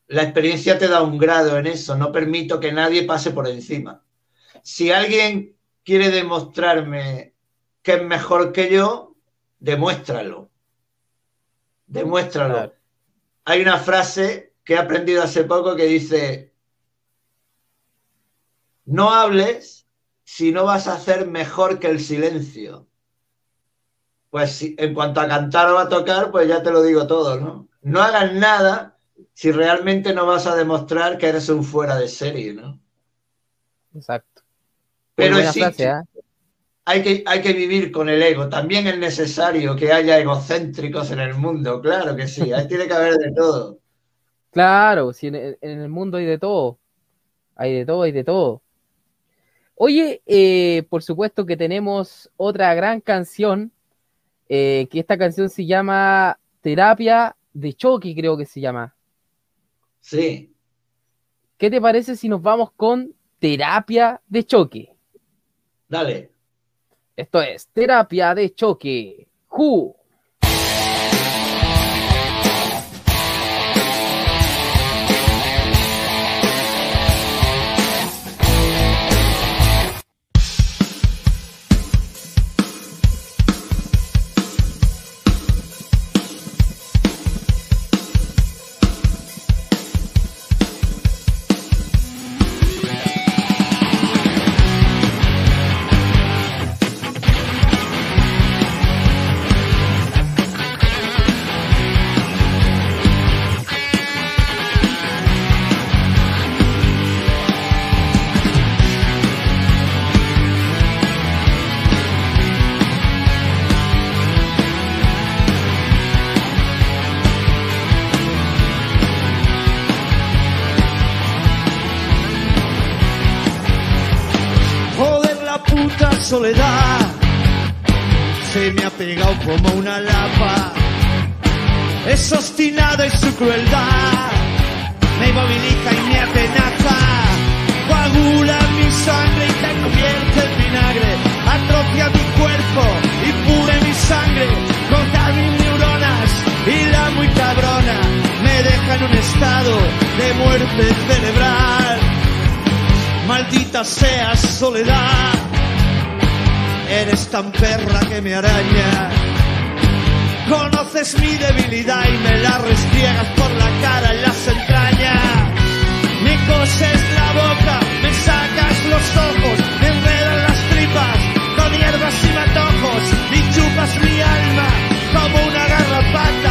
la experiencia te da un grado en eso, no permito que nadie pase por encima. Si alguien quiere demostrarme que es mejor que yo, demuéstralo. Demuéstralo. Hay una frase que he aprendido hace poco que dice, no hables si no vas a hacer mejor que el silencio. Pues si- en cuanto a cantar o a tocar, pues ya te lo digo todo, ¿no? No hagas nada si realmente no vas a demostrar que eres un fuera de serie, ¿no? Exacto. Pero frase, ¿ah? Hay que, hay que vivir con el ego. También es necesario que haya egocéntricos en el mundo, claro que sí. Ahí tiene que haber de todo. Claro, si en, el- en el mundo hay de todo. Hay de todo, hay de todo. Oye, eh, por supuesto que tenemos otra gran canción, eh, que esta canción se llama Terapia de Choque, creo que se llama. Sí. ¿Qué te parece si nos vamos con Terapia de Choque? Dale. Esto es Terapia de Choque. ¡Ju! Soledad se me ha pegado como una lapa. Es obstinada y su crueldad me moviliza y me atenaza. Coagula mi sangre y te convierte en vinagre. Atrofia mi cuerpo y pure mi sangre. Corta mis neuronas y la muy cabrona me deja en un estado de muerte cerebral. Maldita seas soledad, eres tan perra que me araña. Conoces mi debilidad y me la restriegas por la cara y las entrañas. Me coses la boca, me sacas los ojos, me enredan las tripas con hierbas y matojos y chupas mi alma como una garrapata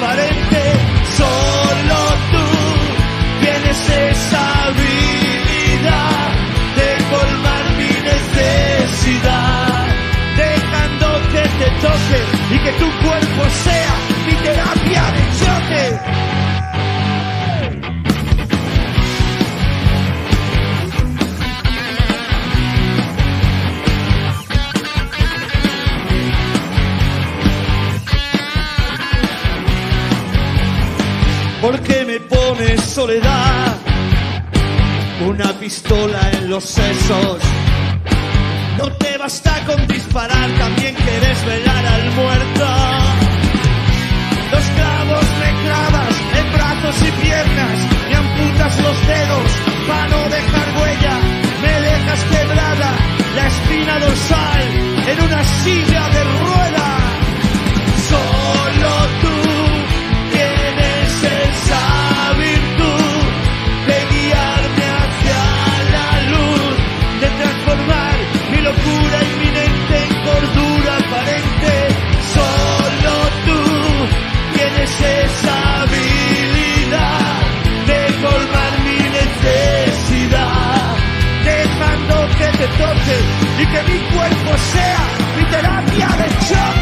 cordura aparente. Solo tú tienes esa habilidad de colmar mi necesidad, dejando que te toque y que tu cuerpo sea una pistola en los sesos. No te basta con disparar, también quieres velar al muerto. Los clavos me clavas en brazos y piernas, me amputas los dedos para no dejar huella, me dejas quebrada la espina dorsal en una silla de ropa. y que mi cuerpo sea mi terapia de shock.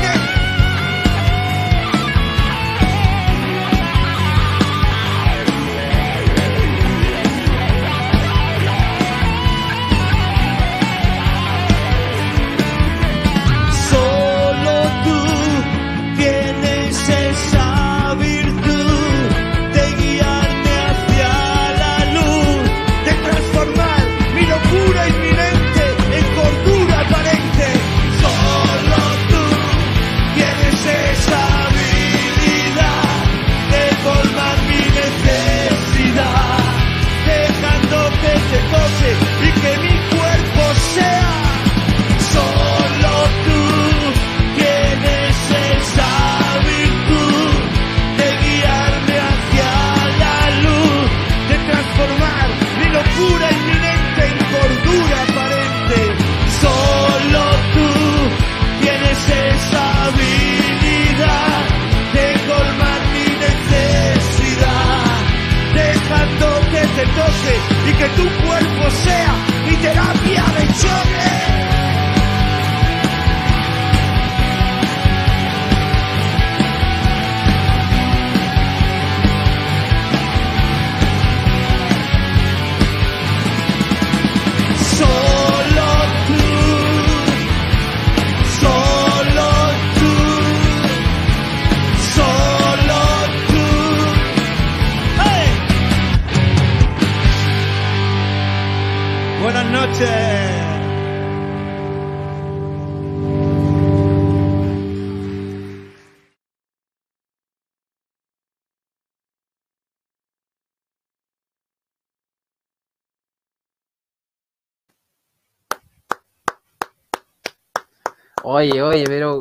Oye, oye, pero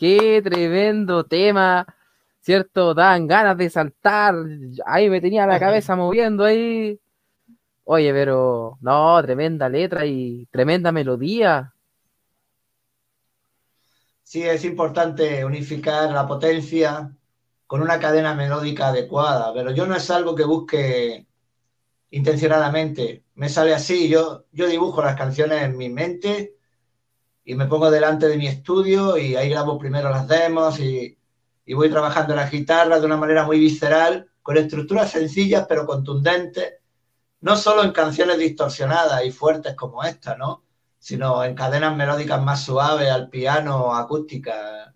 qué tremendo tema, ¿cierto? Dan ganas de saltar. Ahí me tenía la cabeza moviendo ahí. Oye, pero no, tremenda letra y tremenda melodía. Sí, es importante unificar la potencia con una cadena melódica adecuada, pero yo no es algo que busque intencionadamente. Me sale así, yo, yo dibujo las canciones en mi mente y me pongo delante de mi estudio y ahí grabo primero las demos y, y voy trabajando la guitarra de una manera muy visceral, con estructuras sencillas pero contundentes, no solo en canciones distorsionadas y fuertes como esta, ¿no? sino en cadenas melódicas más suaves, al piano, acústicas.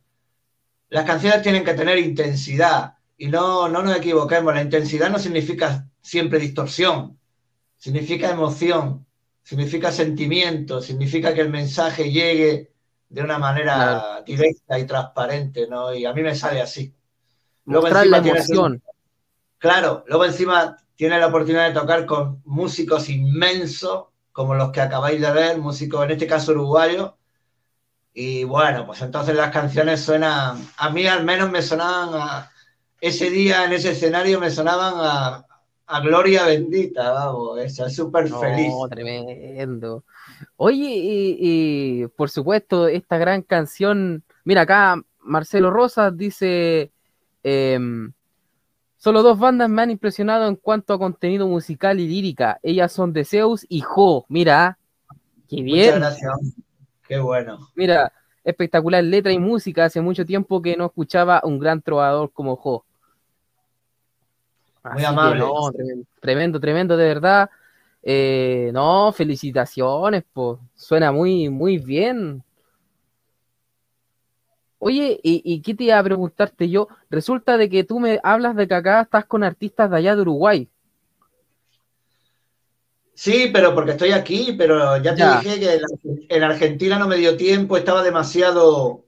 Las canciones tienen que tener intensidad y no, no nos equivoquemos, la intensidad no significa siempre distorsión, significa emoción, significa sentimiento, significa que el mensaje llegue de una manera Claro. directa y transparente, ¿no? Y a mí me sale así. Luego Mostrar la encima tienes un- emoción. Claro, luego encima tienes la oportunidad de tocar con músicos inmensos, como los que acabáis de ver, músicos en este caso uruguayos. Y bueno, pues entonces las canciones suenan, a mí al menos me sonaban a, ese día en ese escenario me sonaban a, a Gloria Bendita, vamos, esa es súper No, feliz. tremendo. Oye, y, y, por supuesto, esta gran canción. Mira, acá Marcelo Rosas dice: em, Solo dos bandas me han impresionado en cuanto a contenido musical y lírica. Ellas son The Zeus y Jo. Mira, qué Muchas bien. gracias. Qué bueno. Mira, espectacular letra y música. Hace mucho tiempo que no escuchaba un gran trovador como Jo. Muy Así que amable. no, tremendo, tremendo, tremendo, de verdad. Eh, no, felicitaciones, pues. Suena muy, muy bien. Oye, ¿y, y qué te iba a preguntarte yo? Resulta de que tú me hablas de que acá estás con artistas de allá de Uruguay. Sí, pero porque estoy aquí, pero ya te Ya. dije que en- en Argentina no me dio tiempo, estaba demasiado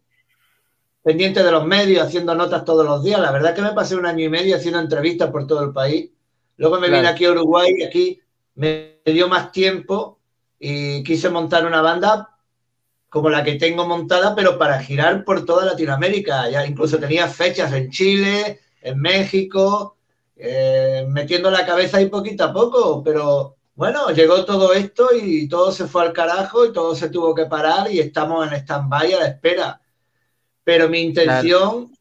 pendiente de los medios, haciendo notas todos los días. La verdad que me pasé un año y medio haciendo entrevistas por todo el país. Luego me vine aquí a Uruguay y aquí me dio más tiempo y quise montar una banda como la que tengo montada, pero para girar por toda Latinoamérica. Ya incluso tenía fechas en Chile, en México, eh, metiendo la cabeza ahí poquito a poco, pero bueno, llegó todo esto y todo se fue al carajo y todo se tuvo que parar y estamos en stand-by a la espera. Pero mi intención,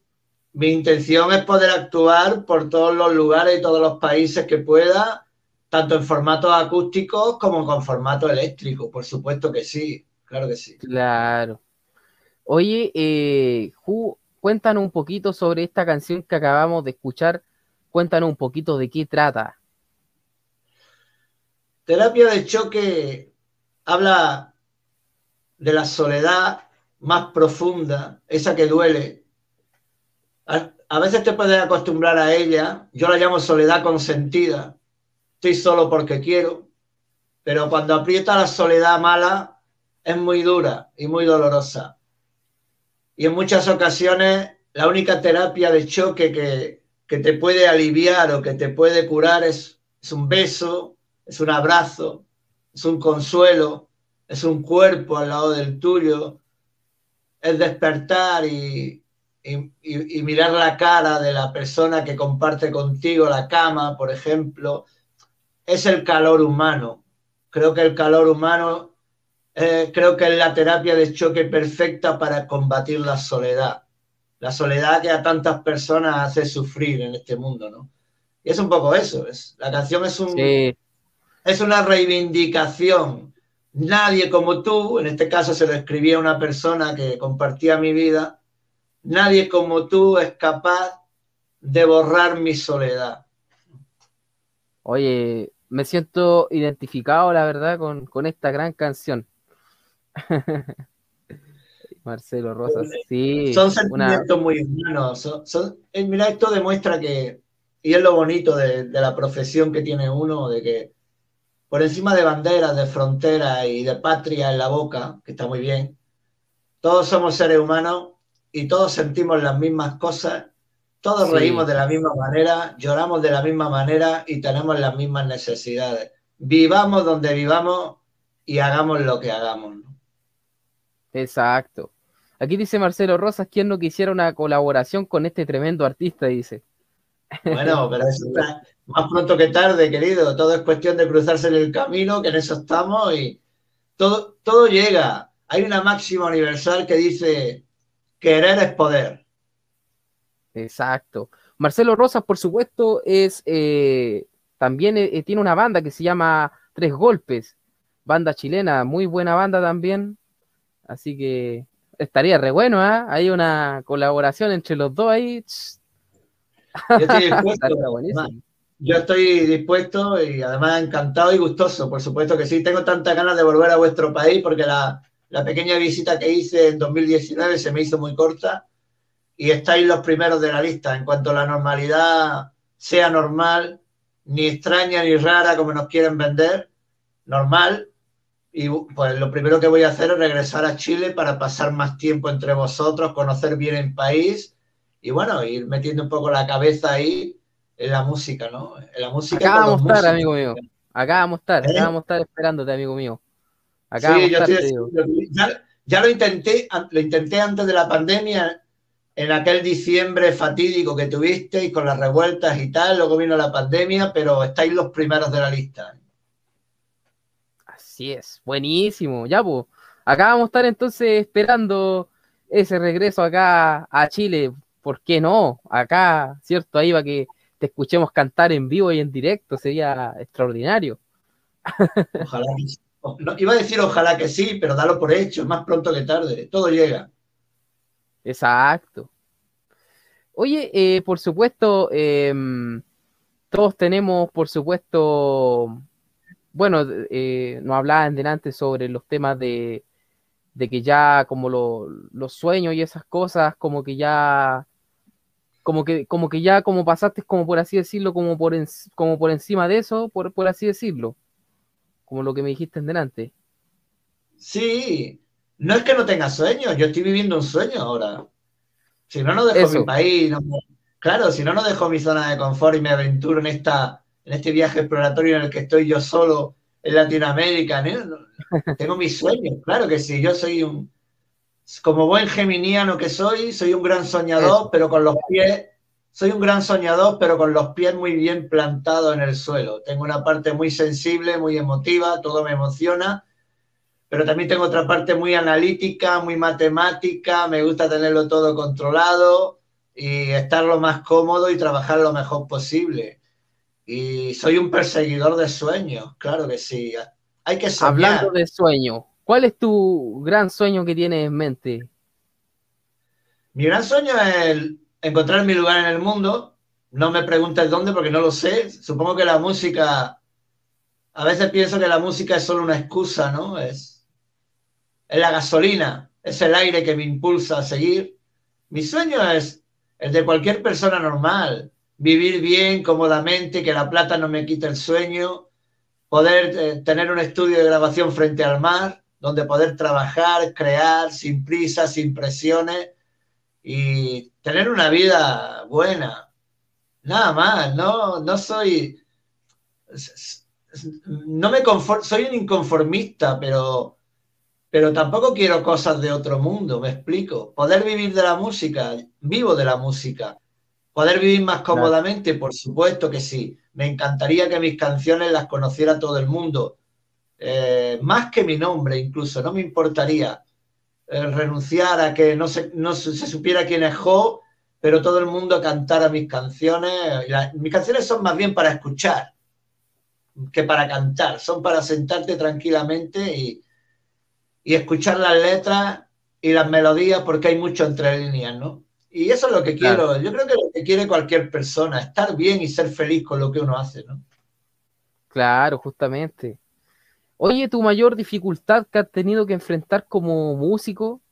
mi intención es poder actuar por todos los lugares y todos los países que pueda, tanto en formatos acústicos como con formato eléctrico, por supuesto que sí, claro que sí. Claro. Oye, eh, Ju, cuéntanos un poquito sobre esta canción que acabamos de escuchar. Cuéntanos un poquito de qué trata. Terapia de choque habla de la soledad más profunda, esa que duele. A, veces te puedes acostumbrar a ella, yo la llamo soledad consentida. Estoy solo porque quiero, pero cuando aprieta la soledad mala es muy dura y muy dolorosa. Y en muchas ocasiones la única terapia de choque que, que te puede aliviar o que te puede curar es, es un beso, es un abrazo, es un consuelo, es un cuerpo al lado del tuyo, es despertar y, y, mirar la cara de la persona que comparte contigo la cama, por ejemplo, es el calor humano. Creo que el calor humano, eh, creo que es la terapia de choque perfecta para combatir la soledad. La soledad que a tantas personas hace sufrir en este mundo, ¿no? Y es un poco eso. Es, la canción es un, Sí. es una reivindicación. Nadie como tú, en este caso se lo escribía a una persona que compartía mi vida, nadie como tú es capaz de borrar mi soledad. Oye, me siento identificado, la verdad, con, con esta gran canción. Marcelo Rosas, sí. Son sentimientos muy humanos. Eh, mira, esto demuestra que, y es lo bonito de, de, la profesión que tiene uno, de que por encima de banderas, de fronteras y de patria en la boca, que está muy bien, todos somos seres humanos y todos sentimos las mismas cosas, todos sí. reímos de la misma manera, lloramos de la misma manera y tenemos las mismas necesidades. Vivamos donde vivamos y hagamos lo que hagamos. ¿no? Exacto. Aquí dice Marcelo Rosas, ¿quién no quisiera una colaboración con este tremendo artista? Dice. Bueno, pero es más pronto que tarde, querido. Todo es cuestión de cruzarse en el camino, que en eso estamos y todo, todo llega. Hay una máxima universal que dice, querer es poder. Exacto. Marcelo Rosas, por supuesto, es eh, también eh, tiene una banda que se llama Tres Golpes, banda chilena, muy buena banda también. Así que estaría re bueno, ¿eh? Hay una colaboración entre los dos ahí. Yo estoy dispuesto. Yo estoy dispuesto y además encantado y gustoso, por supuesto que sí. Tengo tantas ganas de volver a vuestro país porque la, la pequeña visita que hice en 2019 se me hizo muy corta y estáis los primeros de la lista. En cuanto la normalidad sea normal, ni extraña ni rara como nos quieren vender, normal, y pues lo primero que voy a hacer es regresar a Chile para pasar más tiempo entre vosotros, conocer bien el país y bueno, ir metiendo un poco la cabeza ahí en la música, ¿no? En la música. Acá vamos a estar, amigo mío. Acá vamos a estar, ¿Eh? acá vamos a estar esperándote, amigo mío. Acá sí, yo estar, estoy, ya, ya, lo intenté, lo intenté antes de la pandemia, en aquel diciembre fatídico que tuviste y con las revueltas y tal, luego vino la pandemia, pero estáis los primeros de la lista. Así es, buenísimo. Ya, pues, acá vamos a estar entonces esperando ese regreso acá a Chile. ¿Por qué no? Acá, ¿cierto? Ahí va que te escuchemos cantar en vivo y en directo, sería extraordinario. Ojalá que sí. No, iba a decir ojalá que sí, pero dalo por hecho, más pronto que tarde, todo llega. Exacto. Oye, eh, por supuesto, eh, todos tenemos, por supuesto, bueno, eh, nos hablaban delante sobre los temas de, de que ya como lo, los sueños y esas cosas, como que ya, como que, como que ya como pasaste, como por así decirlo, como por, en, como por encima de eso, por, por así decirlo, como lo que me dijiste en delante. Sí, no es que no tenga sueños, yo estoy viviendo un sueño ahora. Si no, no dejo eso. mi país, no, claro, si no, no dejo mi zona de confort y me aventuro en esta en este viaje exploratorio en el que estoy yo solo en Latinoamérica. ¿no? Tengo mis sueños, claro que sí. Yo soy un, como buen geminiano que soy, soy un gran soñador, pero con los pies, soy un gran soñador, pero con los pies muy bien plantados en el suelo. Tengo una parte muy sensible, muy emotiva, todo me emociona, pero también tengo otra parte muy analítica, muy matemática, me gusta tenerlo todo controlado y estar lo más cómodo y trabajar lo mejor posible. Y soy un perseguidor de sueños, claro que sí. Hay que soñar. Hablando de sueño, ¿cuál es tu gran sueño que tienes en mente? Mi gran sueño es encontrar mi lugar en el mundo. No me preguntes dónde porque no lo sé. Supongo que la música, a veces pienso que la música es solo una excusa, ¿no? Es, es la gasolina, es el aire que me impulsa a seguir. Mi sueño es el de cualquier persona normal, vivir bien, cómodamente, que la plata no me quite el sueño, poder eh, tener un estudio de grabación frente al mar, donde poder trabajar, crear sin prisa, sin presiones y tener una vida buena. Nada más, no, no soy, no me conformo, soy un inconformista, pero, pero tampoco quiero cosas de otro mundo, me explico. Poder vivir de la música, vivo de la música ¿Poder vivir más cómodamente? Por supuesto que sí. Me encantaría que mis canciones las conociera todo el mundo. Eh, más que mi nombre, incluso. No me importaría eh, renunciar a que no se, no se, supiera quién es Jo, pero todo el mundo cantara mis canciones. La, mis canciones son más bien para escuchar. que para cantar, son para sentarte tranquilamente y, y escuchar las letras y las melodías porque hay mucho entre líneas, ¿no? Y eso es lo que quiero, yo creo que lo que quiere cualquier persona, estar bien y ser feliz con lo que uno hace, ¿no? Claro, justamente. Oye, ¿tu mayor dificultad que has tenido que enfrentar como músico?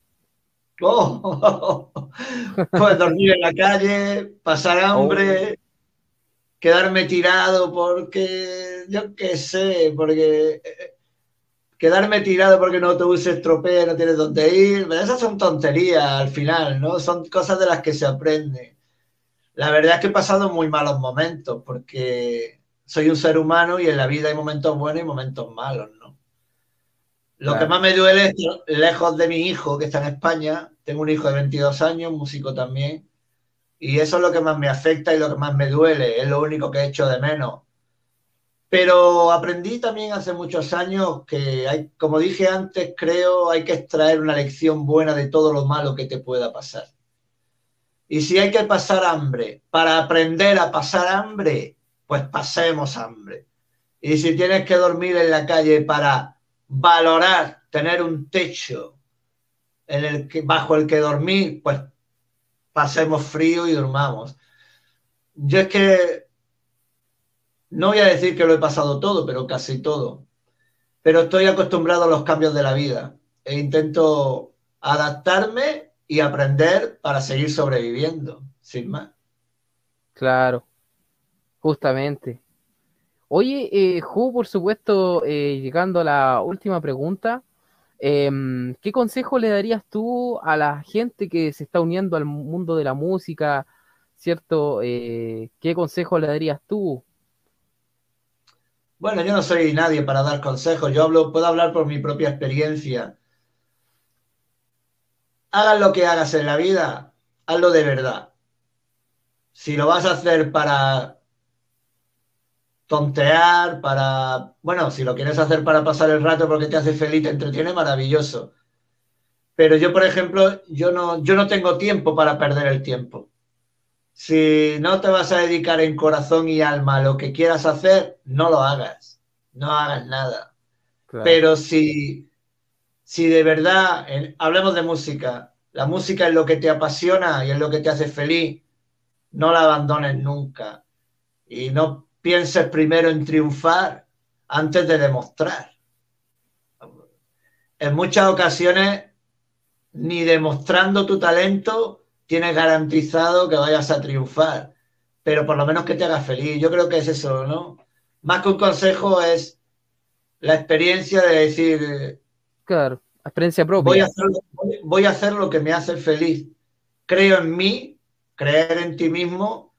Oh, pues dormir en la calle, pasar hambre, oh. quedarme tirado porque, yo qué sé, porque eh, quedarme tirado porque no te uses estropea, no tienes dónde ir, esas son tonterías al final, ¿no? Son cosas de las que se aprende. La verdad es que he pasado muy malos momentos porque soy un ser humano y en la vida hay momentos buenos y momentos malos, ¿no? Lo que más me duele es lejos de mi hijo que está en España. Tengo un hijo de 22 años, músico también. Y eso es lo que más me afecta y lo que más me duele. Es lo único que he hecho de menos. Pero aprendí también hace muchos años que hay, como dije antes, creo hay que extraer una lección buena de todo lo malo que te pueda pasar. Y si hay que pasar hambre para aprender a pasar hambre, pues pasemos hambre. Y si tienes que dormir en la calle para valorar tener un techo en el que, bajo el que dormir, pues pasemos frío y durmamos. Yo es que no voy a decir que lo he pasado todo, pero casi todo. Pero estoy acostumbrado a los cambios de la vida e intento adaptarme y aprender para seguir sobreviviendo, sin más. Claro. Justamente. Oye, eh, Ju, por supuesto, eh, llegando a la última pregunta, em, ¿qué consejo le darías tú a la gente que se está uniendo al mundo de la música? ¿Cierto? Eh, ¿Qué consejo le darías tú? Bueno, yo no soy nadie para dar consejos, yo hablo, puedo hablar por mi propia experiencia. Hagas lo que hagas en la vida, hazlo de verdad. Si lo vas a hacer para tontear, para, bueno, si lo quieres hacer para pasar el rato porque te hace feliz, te entretiene, maravilloso. Pero yo, por ejemplo, yo no, yo no tengo tiempo para perder el tiempo. Si no te vas a dedicar en corazón y alma a lo que quieras hacer, no lo hagas. No hagas nada. Pero si, si de verdad, hablemos de música, la música es lo que te apasiona y es lo que te hace feliz, no la abandones nunca. Y no pienses primero en triunfar antes de demostrar. En muchas ocasiones, ni demostrando tu talento tienes garantizado que vayas a triunfar, pero por lo menos que te hagas feliz. Yo creo que es eso, ¿no? Más que un consejo es la experiencia de decir... Claro, experiencia propia. Voy a, hacer, voy a hacer lo que me hace feliz. Creo en mí, creer en ti mismo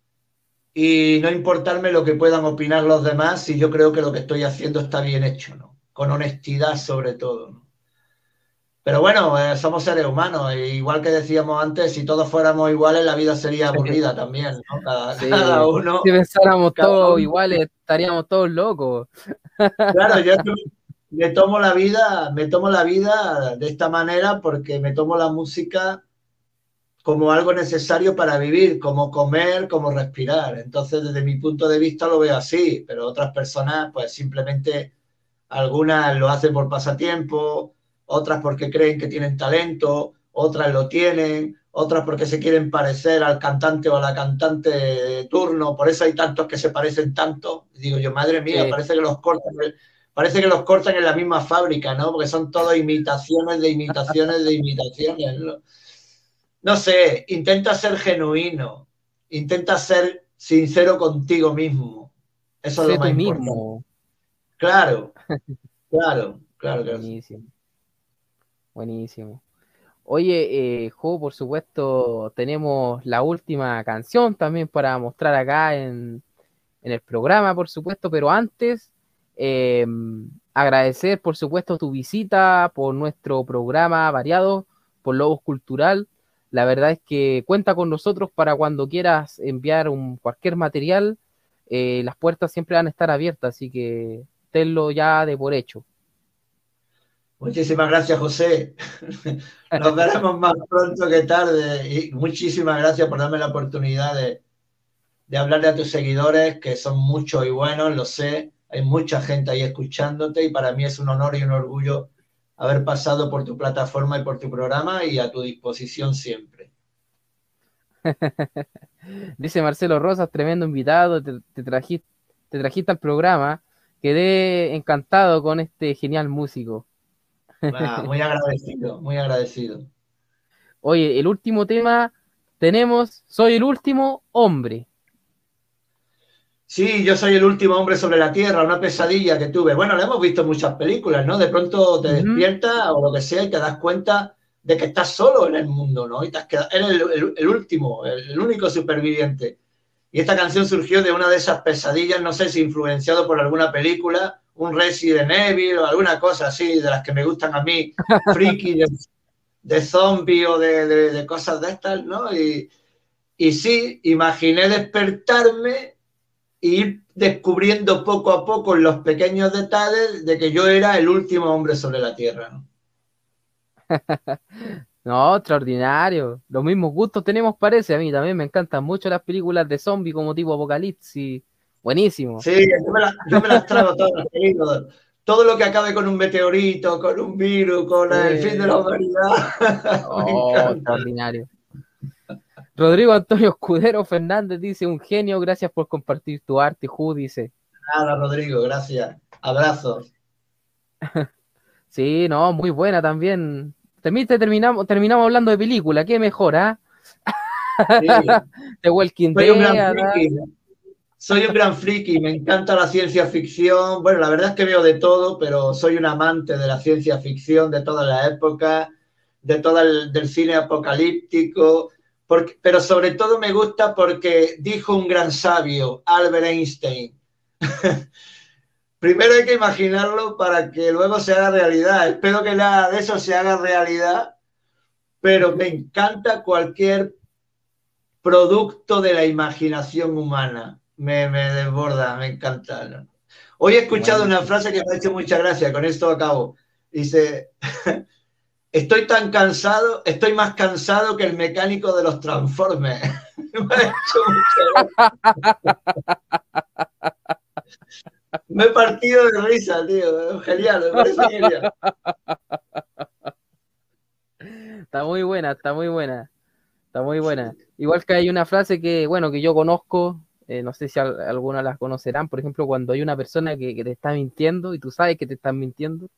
y no importarme lo que puedan opinar los demás si yo creo que lo que estoy haciendo está bien hecho, ¿no? Con honestidad sobre todo, ¿no? Pero bueno, eh, somos seres humanos, e igual que decíamos antes, si todos fuéramos iguales, la vida sería aburrida también, ¿no? Cada, uno. Si pensáramos todos iguales, estaríamos todos locos. Claro, yo me tomo la vida, me tomo la vida de esta manera porque me tomo la música como algo necesario para vivir, como comer, como respirar. Entonces, desde mi punto de vista lo veo así, pero otras personas, pues simplemente, algunas lo hacen por pasatiempo, otras porque creen que tienen talento, otras lo tienen, otras porque se quieren parecer al cantante o a la cantante de turno, por eso hay tantos que se parecen tanto. Digo yo, madre mía, parece que los cortan. Parece que los cortan en la misma fábrica, ¿no? Porque son todo imitaciones de imitaciones de imitaciones. ¿no? No sé, intenta ser genuino, intenta ser sincero contigo mismo. Eso es lo más importante. Mismo. Claro, claro, claro. Buenísimo. Buenísimo. Oye, eh, Jo, por supuesto, tenemos la última canción también para mostrar acá en, el programa, por supuesto, pero antes, eh, agradecer, por supuesto, tu visita por nuestro programa variado, por Lobos Cultural. La verdad es que cuenta con nosotros para cuando quieras enviar un, cualquier material. Eh, las puertas siempre van a estar abiertas, así que tenlo ya de por hecho. Muchísimas gracias, José. Nos veremos más pronto que tarde. Y muchísimas gracias por darme la oportunidad de, de hablarle a tus seguidores, que son muchos y buenos, lo sé. Hay mucha gente ahí escuchándote y para mí es un honor y un orgullo haber pasado por tu plataforma y por tu programa y a tu disposición siempre. Dice Marcelo Rosas, tremendo invitado, te, trajiste, te trajiste al programa. Quedé encantado con este genial músico. Ah, muy agradecido, muy agradecido. Oye, el último tema tenemos Soy el último hombre. Sí, yo soy el último hombre sobre la tierra, una pesadilla que tuve. Bueno, lo hemos visto en muchas películas, ¿no? De pronto te despiertas o lo que sea y te das cuenta de que estás solo en el mundo, ¿no? Y te has quedado, eres el, último, el, único superviviente. Y esta canción surgió de una de esas pesadillas, no sé si influenciado por alguna película, un Resident Evil o alguna cosa así, de las que me gustan a mí, friki de, de zombie o de, cosas de estas, ¿no? Y, y sí, imaginé despertarme ir descubriendo poco a poco los pequeños detalles de que yo era el último hombre sobre la Tierra. ¿no? extraordinario. Los mismos gustos tenemos, parece. A mí también me encantan mucho las películas de zombies como tipo Apocalipsis. Buenísimo. Sí, yo me, las trago todas. Todo lo que acabe con un meteorito, con un virus, con el fin de la humanidad. Oh, extraordinario. Rodrigo Antonio Escudero Fernández dice, un genio, gracias por compartir tu arte, Ju dice. Nada, Rodrigo, gracias. Abrazos. sí, no, muy buena también. También terminamos, terminamos hablando de película, qué mejor, ¿ah? de Walking Soy Un soy un gran friki, me encanta la ciencia ficción. Bueno, la verdad es que veo de todo, pero soy un amante de la ciencia ficción de toda la época, de todo el del cine apocalíptico, pero sobre todo me gusta porque dijo un gran sabio, Albert Einstein. Primero hay que imaginarlo para que luego se haga realidad. Espero que nada de eso se haga realidad, pero me encanta cualquier producto de la imaginación humana. Me, desborda, me encanta. Hoy he escuchado una frase que me ha hecho mucha gracia, con esto acabo. Dice, Estoy tan cansado, estoy más cansado que el mecánico de los Transformers. me ha hecho Me he partido de risa, tío. Genial, me parece genial. Está muy buena, está muy buena. Está muy buena. Igual que hay una frase que, bueno, que yo conozco, eh, no sé si algunas las conocerán, por ejemplo, cuando hay una persona que, que te está mintiendo y tú sabes que te están mintiendo,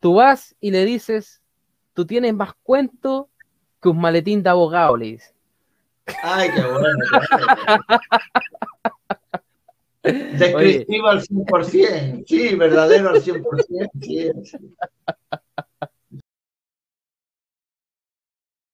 tú vas y le dices, tú tienes más cuento que un maletín de abogado, le dice. Ay, qué bueno. Descriptivo al 100%, sí, verdadero al 100%, sí.